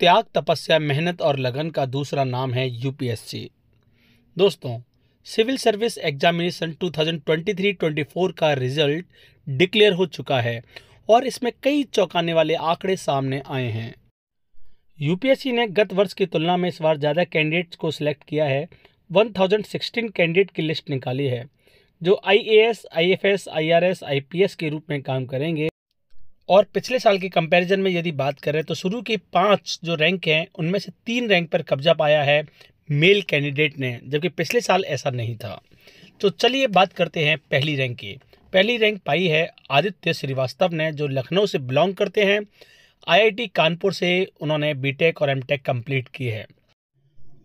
त्याग तपस्या मेहनत और लगन का दूसरा नाम है यूपीएससी दोस्तों सिविल सर्विस एग्जामिनेशन 2023-24 का रिज़ल्ट डिक्लेयर हो चुका है और इसमें कई चौंकाने वाले आंकड़े सामने आए हैं। यूपीएससी ने गत वर्ष की तुलना में इस बार ज़्यादा कैंडिडेट्स को सिलेक्ट किया है। 1016 कैंडिडेट की लिस्ट निकाली है जो आईएएस, आईएफएस, आईआरएस, आईपीएस के रूप में काम करेंगे। और पिछले साल के कंपैरिजन में यदि बात करें तो शुरू के पाँच जो रैंक हैं, उनमें से तीन रैंक पर कब्जा पाया है मेल कैंडिडेट ने, जबकि पिछले साल ऐसा नहीं था। तो चलिए बात करते हैं पहली रैंक की। पहली रैंक पाई है आदित्य श्रीवास्तव ने, जो लखनऊ से बिलोंग करते हैं। आईआईटी कानपुर से उन्होंने बीटेक और एमटेक कंप्लीट की है।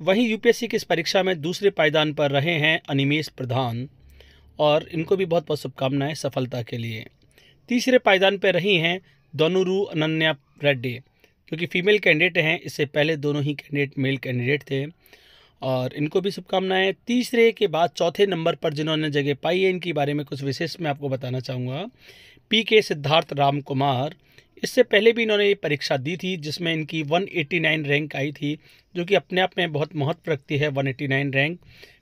वहीं यूपीएससी की इस परीक्षा में दूसरे पायदान पर रहे हैं अनिमेश प्रधान। और इनको भी बहुत बहुत शुभकामनाएँ सफलता के लिए। तीसरे पायदान पर रही हैं दोनोरू, अनन्या रेड्डी क्योंकि फीमेल कैंडिडेट हैं, इससे पहले दोनों ही कैंडिडेट मेल कैंडिडेट थे। और इनको भी शुभकामनाएँ। तीसरे के बाद चौथे नंबर पर जिन्होंने जगह पाई है, इनके बारे में कुछ विशेष मैं आपको बताना चाहूँगा। पी के सिद्धार्थ राम कुमार इससे पहले भी इन्होंने ये परीक्षा दी थी, जिसमें इनकी 189 रैंक आई थी, जो कि अपने आप में बहुत महत्व रखती है 189 रैंक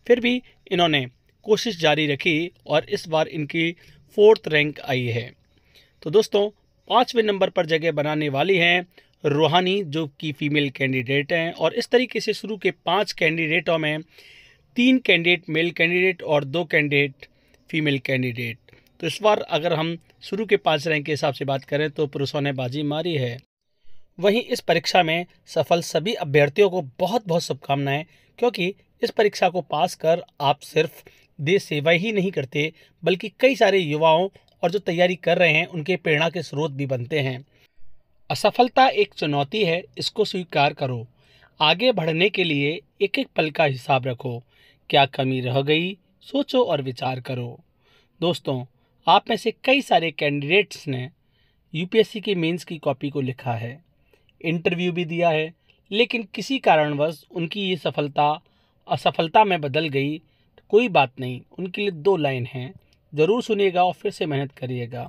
फिर भी इन्होंने कोशिश जारी रखी और इस बार इनकी फोर्थ रैंक आई है। तो दोस्तों, पाँचवें नंबर पर जगह बनाने वाली हैं रूहानी, जो कि फीमेल कैंडिडेट हैं। और इस तरीके से शुरू के पाँच कैंडिडेटों में तीन कैंडिडेट मेल कैंडिडेट और दो कैंडिडेट फीमेल कैंडिडेट। तो इस बार अगर हम शुरू के पाँच रैंक के हिसाब से बात करें तो पुरुषों ने बाजी मारी है। वहीं इस परीक्षा में सफल सभी अभ्यर्थियों को बहुत बहुत शुभकामनाएँ, क्योंकि इस परीक्षा को पास कर आप सिर्फ़ देश सेवा ही नहीं करते, बल्कि कई सारे युवाओं और जो तैयारी कर रहे हैं, उनके प्रेरणा के स्रोत भी बनते हैं। असफलता एक चुनौती है, इसको स्वीकार करो। आगे बढ़ने के लिए एक एक पल का हिसाब रखो। क्या कमी रह गई, सोचो और विचार करो। दोस्तों, आप में से कई सारे कैंडिडेट्स ने यूपीएससी के मेंस की कॉपी को लिखा है। इंटरव्यू भी दिया है, लेकिन किसी कारणवश उनकी ये सफलता, असफलता में बदल गई। तो कोई बात नहीं, उनके लिए दो लाइन हैं। ज़रूर सुनिएगा और फिर से मेहनत करिएगा।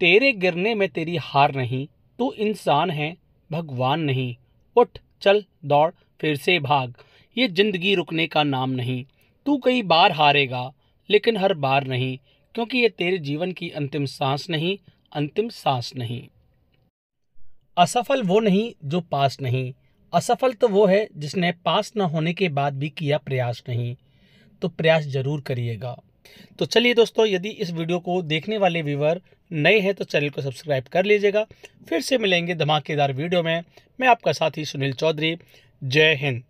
तेरे गिरने में तेरी हार नहीं, तू इंसान है, भगवान नहीं। उठ, चल, दौड़, फिर से भाग। ये ज़िंदगी रुकने का नाम नहीं। तू कई बार हारेगा, लेकिन हर बार नहीं, क्योंकि ये तेरे जीवन की अंतिम सांस नहीं, अंतिम सांस नहीं। असफल वो नहीं जो पास नहीं। असफल तो वो है जिसने पास न होने के बाद भी किया प्रयास नहीं। तो प्रयास ज़रूर करिएगा। तो चलिए दोस्तों, यदि इस वीडियो को देखने वाले व्यूवर नए हैं तो चैनल को सब्सक्राइब कर लीजिएगा। फिर से मिलेंगे धमाकेदार वीडियो में। मैं आपका साथी सुनील चौधरी। जय हिंद।